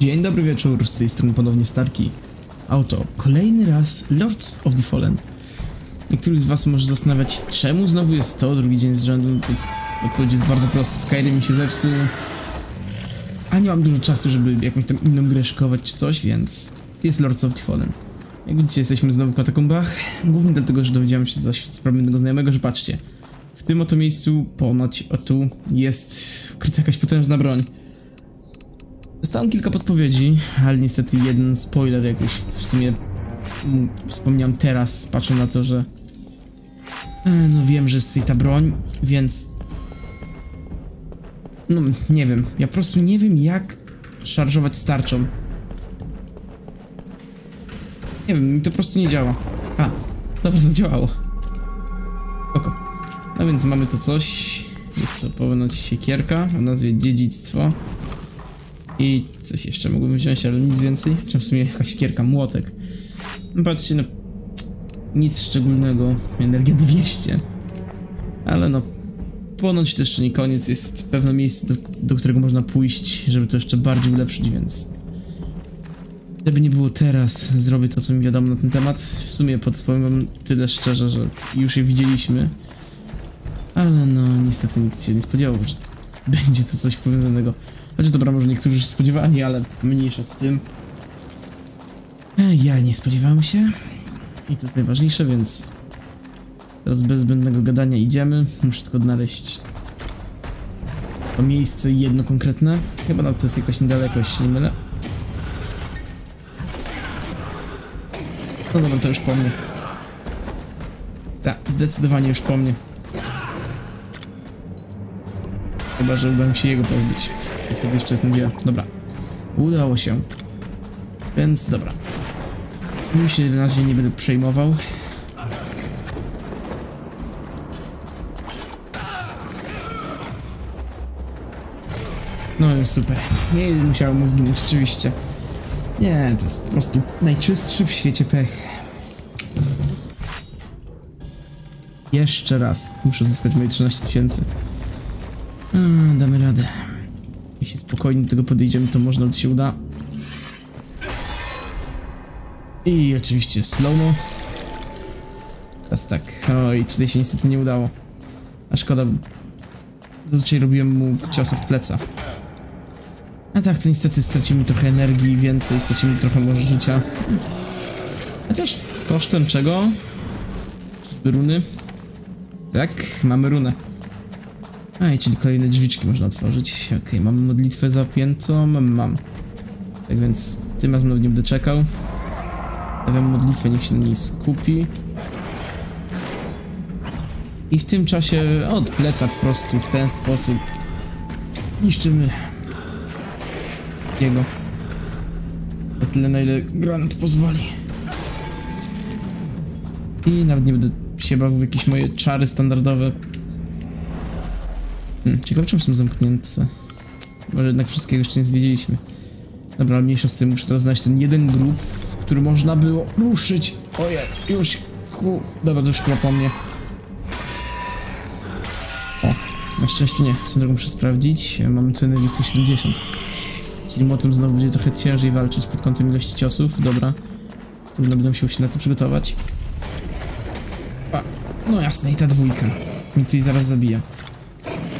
Dzień dobry wieczór, z tej strony ponownie Starki. Auto. Kolejny raz Lords of the Fallen. Niektórych z was może zastanawiać, czemu znowu jest to, drugi dzień z rzędu. To odpowiedź jest bardzo prosta. Skyrim mi się zepsuł. A nie mam dużo czasu, żeby jakąś tam inną grę szykować czy coś, więc jest Lords of the Fallen. Jak widzicie, jesteśmy znowu w katakombach. Głównie dlatego, że dowiedziałem się zaś z pewnego znajomego, że patrzcie. W tym oto miejscu, ponoć o tu, jest ukryta jakaś potężna broń. Dostałem kilka podpowiedzi, ale niestety jeden spoiler jakoś w sumie wspomniałem teraz, patrzę na to, że e, no wiem, że jest tutaj ta broń, więc no nie wiem, ja po prostu nie wiem jak szarżować starczą. Nie wiem, mi to po prostu nie działa. A, dobra, to działało. Oko. No więc mamy to coś. Jest to ponoć siekierka o nazwie Dziedzictwo. I coś jeszcze mogłem wziąć, ale nic więcej. W sumie jakaś kierka, młotek. No patrzcie, no nic szczególnego. Energia 200. Ale no ponoć to jeszcze nie koniec. Jest pewne miejsce, do, do którego można pójść, żeby to jeszcze bardziej ulepszyć, więc... Gdyby nie było teraz, zrobię to, co mi wiadomo na ten temat. W sumie podpowiem wam tyle szczerze, że już je widzieliśmy. Ale no, niestety nikt się nie spodziewał, że będzie to coś powiązanego. Choć dobra, może niektórzy się spodziewali, ale mniejsza z tym. E, Ja nie spodziewałem się. I to jest najważniejsze, więc teraz bez zbędnego gadania idziemy. Muszę tylko odnaleźć to miejsce jedno konkretne. Chyba nawet to jest jakoś niedaleko, jeśli nie mylę. No dobra, to już po mnie. Tak, zdecydowanie już po mnie. Chyba, że uda mi się jego pozbyć. Wtedy jeszcze jest nadzieja. Dobra. Udało się. Więc dobra. Nim się na razie nie będę przejmował. No jest super. Nie musiałem mu zginąć, rzeczywiście. Nie, to jest po prostu najczystszy w świecie pech. Jeszcze raz. Muszę uzyskać moje 13 tysięcy. Damy radę. Jeśli spokojnie do tego podejdziemy, to można to się uda. I oczywiście slowmo. Teraz tak. Oj, tutaj się niestety nie udało. A szkoda. Zazwyczaj robiłem mu ciosa w pleca. A tak, to niestety stracimy trochę energii, więcej, stracimy trochę może życia. Chociaż kosztem czego? Runy? Tak, mamy runę. Ej, czyli kolejne drzwiczki można otworzyć. Okej, okay, mamy modlitwę zapiętą, mam. Tak więc tym razem nawet nie będę czekał. Stawiam modlitwę, niech się na niej skupi. I w tym czasie od pleca po prostu w ten sposób niszczymy jego. Na tyle na ile granat pozwoli. I nawet nie będę się bawił w jakieś moje czary standardowe. Hmm, ciekawe czemu są zamknięte. Może jednak wszystkiego jeszcze nie zwiedziliśmy. Dobra, ale mniejsza z tym, muszę teraz znaleźć ten jeden grób, który można było ruszyć. Ojej, już ku... Dobra, to już po mnie. O, na szczęście nie. Swoją drogą muszę sprawdzić. Mamy tu energię 170. Czyli motem znowu będzie trochę ciężej walczyć pod kątem ilości ciosów. Dobra. Trudno będę musiał się na to przygotować. A, no jasne, i ta dwójka. Mi coś zaraz zabija.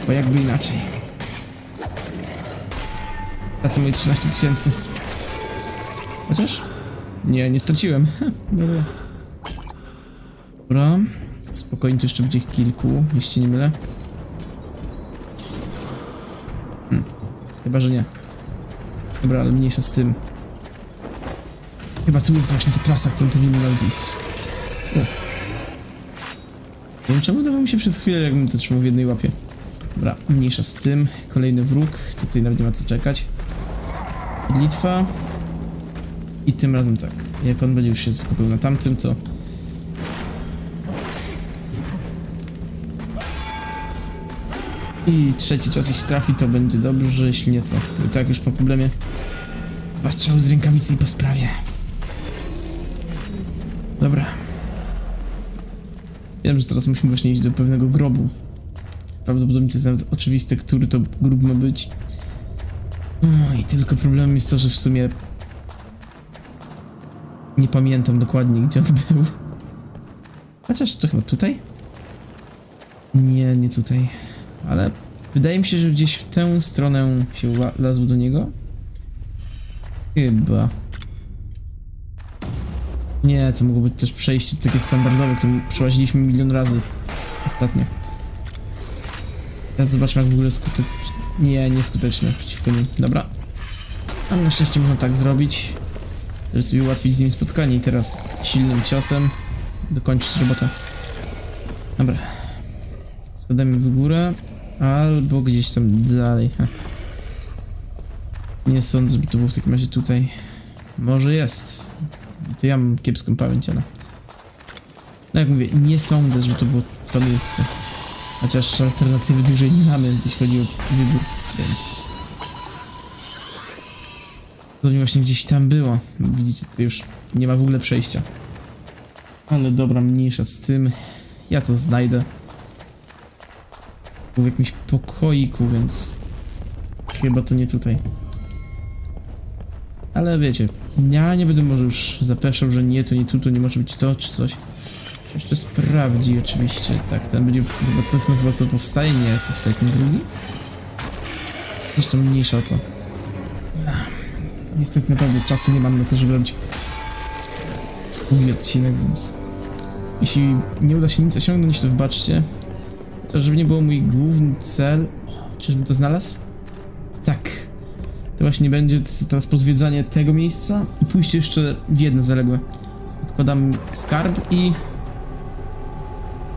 Bo jakby inaczej. Tracę moje 13 tysięcy. Chociaż? Nie, nie straciłem. Dobra. Dobra. Spokojnie, to jeszcze będzie kilku, jeśli nie mylę. Hmm. Chyba, że nie. Dobra, ale mniejsza z tym. Chyba tu jest właśnie ta trasa, którą powinien nawet iść. Nie wiem, czemu wydawało mi się przez chwilę, jakbym to trzymał w jednej łapie. Dobra, mniejsza z tym. Kolejny wróg. Tutaj nawet nie ma co czekać. Litwa. I tym razem tak. Jak on będzie już się skupił na tamtym, to... I trzeci czas, jeśli trafi, to będzie dobrze, jeśli nie, co. I tak już po problemie. Dwa strzały z rękawicy i po sprawie. Dobra. Wiem, że teraz musimy właśnie iść do pewnego grobu. Prawdopodobnie to jest nawet oczywiste, który to grób ma być. No i tylko problemem jest to, że w sumie nie pamiętam dokładnie, gdzie on był. Chociaż to chyba tutaj? Nie, nie tutaj. Ale wydaje mi się, że gdzieś w tę stronę się lazło do niego. Chyba. Nie, to mogło być też przejście takie standardowe, które przełaziliśmy milion razy ostatnio. Zobaczmy, jak w ogóle skuteczne. Nie, nieskuteczne przeciwko nim. Dobra. Ale na szczęście można tak zrobić, żeby sobie ułatwić z nim spotkanie i teraz silnym ciosem dokończyć robotę. Dobra. Spadamy w górę, albo gdzieś tam dalej. Heh. Nie sądzę, żeby to było w takim razie tutaj. Może jest. To ja mam kiepską pamięć, ale... No jak mówię, nie sądzę, żeby to było to miejsce. Chociaż alternatywy dłużej nie mamy, jeśli chodzi o wybór, więc... To właśnie gdzieś tam było. Widzicie, tutaj już nie ma w ogóle przejścia. Ale dobra, mniejsza z tym. Ja to znajdę. Był w jakimś pokoiku, więc... Chyba to nie tutaj. Ale wiecie, ja nie będę może już zapeszał, że nie, to nie tu, to nie może być to, czy coś. Jeszcze sprawdzi oczywiście, tak, ten będzie chyba to jest chyba co powstaje, nie, powstaje ten drugi. Zresztą mniejsza o co. Niestety naprawdę czasu nie mam na to, żeby robić długi odcinek, więc jeśli nie uda się nic osiągnąć, to wybaczcie. Żeby nie było mój główny cel. Czyżbym to znalazł? Tak. To właśnie będzie teraz pozwiedzanie tego miejsca i pójście jeszcze w jedno zaległe. Odkładam skarb i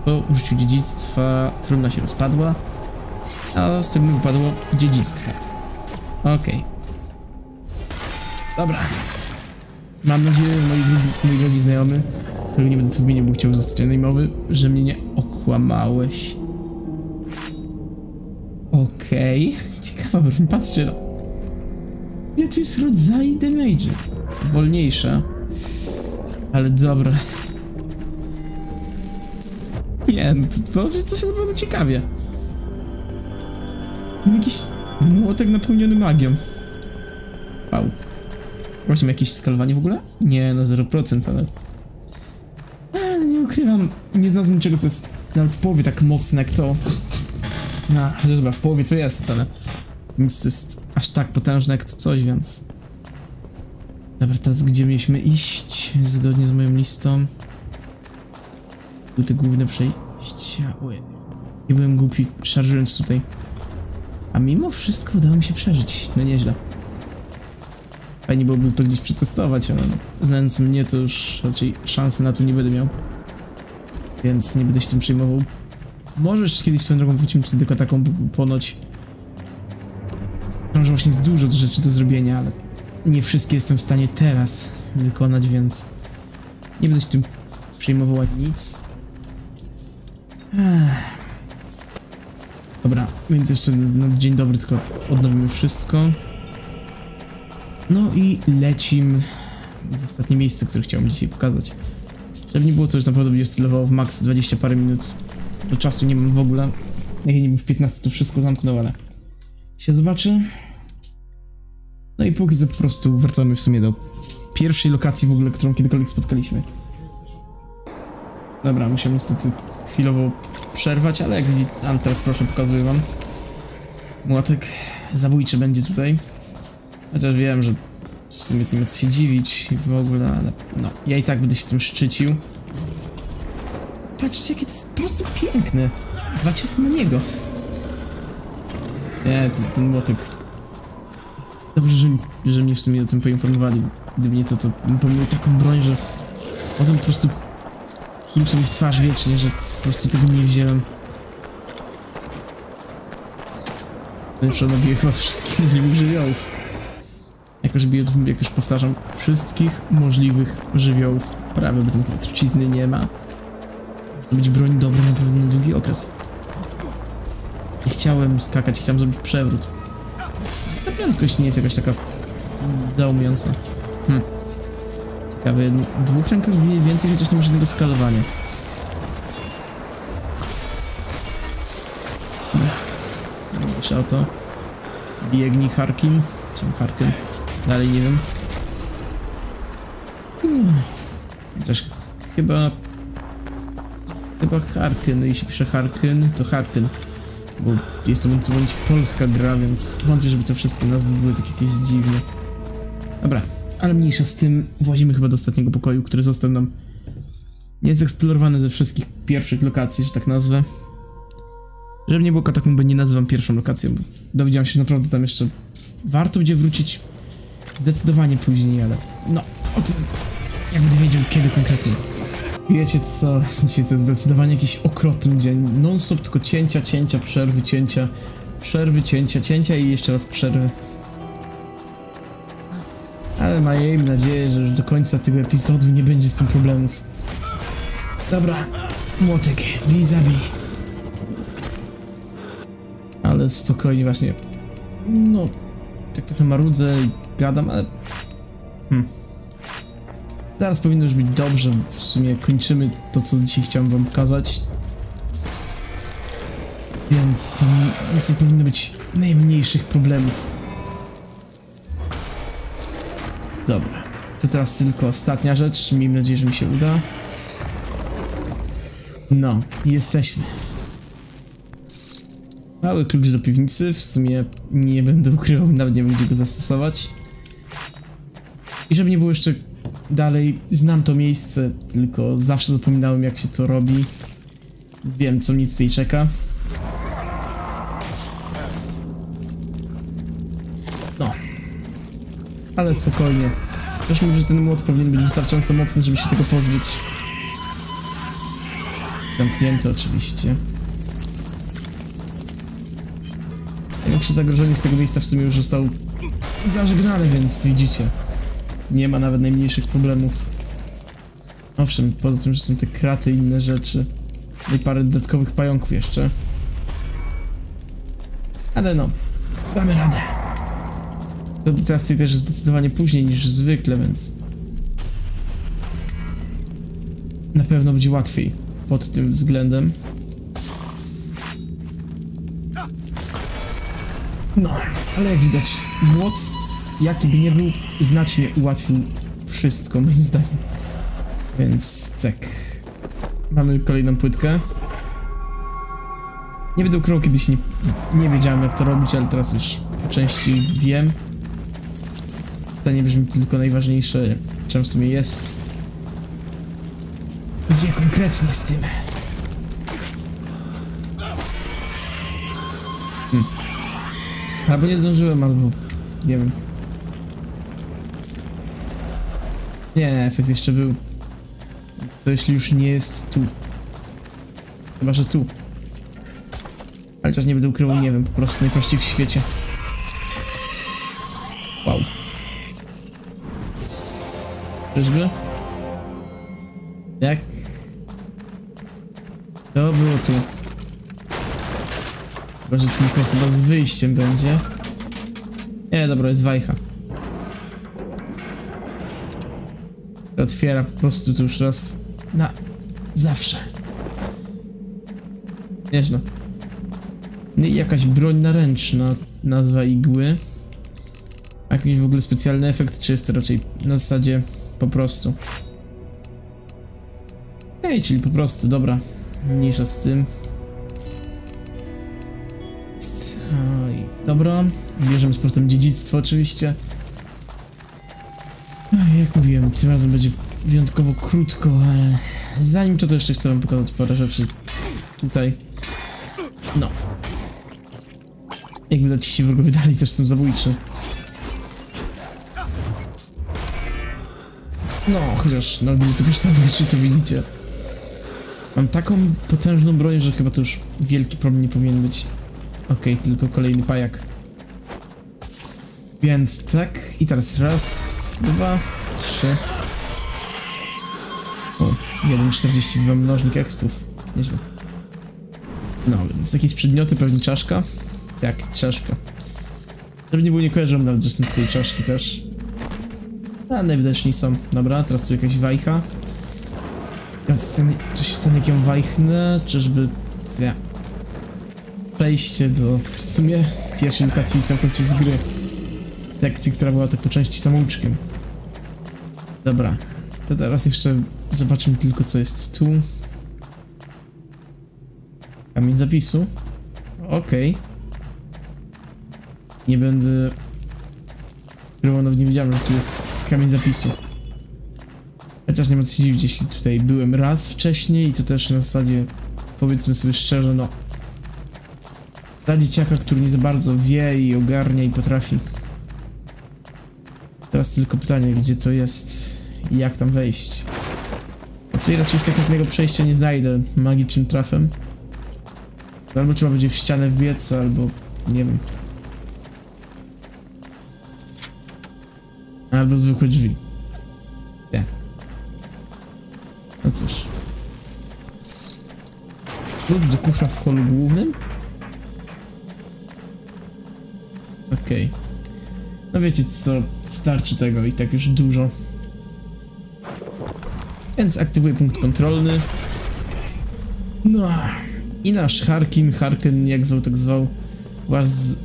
po użyciu dziedzictwa trumna się rozpadła, a z trumny wypadło dziedzictwo. Okej. Dobra. Mam nadzieję, moi drogi, mój drogi znajomy, którego nie będę tu wymieniał, bo chciał zostać anonimowy, że mnie nie okłamałeś. Okej. Ciekawa broń, patrzcie no. Nie, tu jest rodzaj damage. Wolniejsza. Ale dobra. Nie, no to, to, się naprawdę ciekawie. Jakiś młotek napełniony magią. Wow. Właśnie jakieś skalowanie w ogóle? Nie, no 0%, ale... Ale nie ukrywam, nie znalazłem niczego, co jest nawet w połowie tak mocne jak to. No, ale dobra, w połowie co jest, ale... Nic jest aż tak potężne jak to coś, więc... Dobra, teraz gdzie mieliśmy iść? Zgodnie z moją listą. Były te główne przejścia. Oj, nie byłem głupi, szarżując tutaj. A mimo wszystko udało mi się przeżyć. No nieźle. Fajnie byłoby to gdzieś przetestować, ale no, znając mnie, to już raczej szansy na to nie będę miał. Więc nie będę się tym przejmował. Może jeszcze kiedyś swoją drogą wrócimy tutaj tylko taką ponoć. Może właśnie jest dużo rzeczy do zrobienia, ale nie wszystkie jestem w stanie teraz wykonać, więc nie będę się tym przejmował nic. Dobra, więc jeszcze na dzień dobry tylko odnowimy wszystko. No i lecimy w ostatnie miejsce, które chciałbym dzisiaj pokazać. Żeby nie było to, że naprawdę będzie celowało w max 20 parę minut. Do czasu nie mam w ogóle. Jak ja nie w 15 to wszystko zamknął, ale się zobaczy. No i póki co po prostu wracamy w sumie do pierwszej lokacji w ogóle, którą kiedykolwiek spotkaliśmy. Dobra, muszę niestety chwilowo przerwać, ale jak widzicie, a teraz proszę pokazuję wam. Młotek zabójczy będzie tutaj. Chociaż wiem, że w sumie nie ma co się dziwić i w ogóle, ale no, ja i tak będę się tym szczycił. Patrzcie, jakie to jest po prostu piękne. Dwa ciosy na niego. Nie, ten, ten młotek. Dobrze, że, że mnie w sumie o tym poinformowali. Gdyby nie to, to bym pomylił taką broń, że potem po prostu im sobie w twarz wiecznie, że po prostu tego nie wziąłem. Najlepsze nabiję chyba z wszystkich możliwych żywiołów. Jako, że biję, jak już powtarzam, wszystkich możliwych żywiołów. Prawie, bo tam trucizny nie ma. Może być broń dobra naprawdę na długi okres. Nie chciałem skakać, chciałem zrobić przewrót. Ta prędkość nie jest jakaś taka zaumująca. Hm. Ciekawe, w dwóch rękach bije więcej, chociaż nie ma żadnego skalowania. Mniejsza o to. Biegnij Harkin. Czemu Harken? Dalej nie wiem. Hmm. Chociaż chyba... Chyba Harken, no jeśli piszę Harken, to Harken. Bo jest to co bądź polska gra, więc wątpię, żeby te wszystkie nazwy były tak jakieś dziwne. Dobra, ale mniejsza z tym, włazimy chyba do ostatniego pokoju, który został nam niezeksplorowany ze wszystkich pierwszych lokacji, że tak nazwę. Żeby nie było katakumby, nie nazywam pierwszą lokacją, dowiedziałem się, że naprawdę tam jeszcze warto będzie wrócić zdecydowanie później, ale no, o tym jak będę wiedział kiedy konkretnie. Wiecie co, dzisiaj to jest zdecydowanie jakiś okropny dzień, non-stop tylko cięcia, cięcia, przerwy, cięcia, przerwy, cięcia, cięcia i jeszcze raz przerwy. Ale miejmy nadzieję, że już do końca tego epizodu nie będzie z tym problemów. Dobra, młotek, bij zabij. Ale spokojnie właśnie. No, tak trochę marudzę i gadam, ale... Hmm. Zaraz powinno już być dobrze, w sumie kończymy to, co dzisiaj chciałem wam pokazać. Więc, więc nie powinno być najmniejszych problemów. Dobra, to teraz tylko ostatnia rzecz, miejmy nadzieję, że mi się uda. No, jesteśmy. Mały klucz do piwnicy, w sumie nie będę ukrywał, nawet nie będzie go zastosować. I żeby nie było jeszcze dalej, znam to miejsce, tylko zawsze zapominałem jak się to robi. Więc wiem co mnie tutaj czeka. No. Ale spokojnie. Ktoś mówi, że ten młot powinien być wystarczająco mocny, żeby się tego pozbyć. Zamknięty oczywiście. Największe zagrożenie z tego miejsca w sumie już zostało zażegnane, więc widzicie. Nie ma nawet najmniejszych problemów. Owszem, poza tym, że są te kraty i inne rzeczy. I parę dodatkowych pająków jeszcze. Ale no, damy radę. To teraz też jest zdecydowanie później niż zwykle, więc... Na pewno będzie łatwiej pod tym względem. No, ale jak widać, młot, jaki by nie był, znacznie ułatwił wszystko, moim zdaniem. Więc cek. Mamy kolejną płytkę. Nie będę ukrywał, kiedyś nie, nie wiedziałem jak to robić, ale teraz już po części wiem. Pytanie brzmi tylko najważniejsze, czym w sumie jest. Gdzie konkretnie z tym? Hmm. Albo nie zdążyłem, albo... nie wiem. Nie, efekt jeszcze był. To jeśli już nie jest tu. Chyba, że tu. Ale chociaż nie będę ukrywał, nie wiem, po prostu najprościej w świecie. Wow. Czyżby? Jak? To było tu. Że tylko chyba z wyjściem będzie. Nie, dobra, jest wajcha. Otwiera po prostu to już raz na zawsze. Nieźle. No i jakaś broń naręczna, nazwa igły. Jakiś w ogóle specjalny efekt, czy jest to raczej na zasadzie po prostu? Ej, czyli po prostu, dobra. Mniejsza z tym. Dobra. Bierzemy z powrotem dziedzictwo oczywiście. Ej, Jak mówiłem, tym razem będzie wyjątkowo krótko, ale zanim to, to jeszcze chcę wam pokazać parę rzeczy tutaj. No. Jak widać, ci wrogowie dalej też są zabójczy. No, chociaż nawet nie tylko zabójczy, to widzicie. Mam taką potężną broń, że chyba to już wielki problem nie powinien być. Okej, okay, tylko kolejny pajak. Więc tak, i teraz raz, dwa, trzy. O, 1,42 mnożnik expów. Nieźle. No, więc jakieś przedmioty, pewnie czaszka. Tak, czaszka. Żeby nie było, nie kojarzyłem nawet, że są tutaj czaszki też. A najwidoczniej są. Dobra, teraz tu jakaś wajcha. Czy się stanie, jak ją wajchnę? Czyżby... Ja. Przejście do... w sumie pierwszej lokacji całkowicie z gry. sekcji, która była tak po części samouczkiem. Dobra, to teraz jeszcze zobaczymy tylko co jest tu. Kamień zapisu. Okej. Nie będę... Kryło, nie wiedziałem, że tu jest kamień zapisu. Chociaż nie ma co się dziwić, jeśli tutaj byłem raz wcześniej i to też na zasadzie, powiedzmy sobie szczerze, no... Dla dzieciaka, który nie za bardzo wie i ogarnia i potrafi. Teraz tylko pytanie, gdzie to jest i jak tam wejść. Bo tutaj raczej sekretnego przejścia nie znajdę magicznym trafem. Albo trzeba będzie w ścianę wbiec, albo nie wiem. Albo zwykłe drzwi. Nie. No cóż. Klucz do kufra w holu głównym? Okej. No wiecie co, starczy tego i tak już dużo. Więc aktywuję punkt kontrolny. No i nasz Harkin, Harken, jak zwał, tak zwał, z,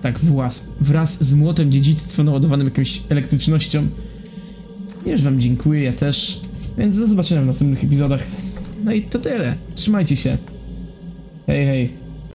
tak włas, wraz z młotem dziedzictwo naładowanym jakąś elektrycznością. Już wam dziękuję, ja też. Więc do zobaczenia w następnych epizodach. No i to tyle. Trzymajcie się. Hej, hej.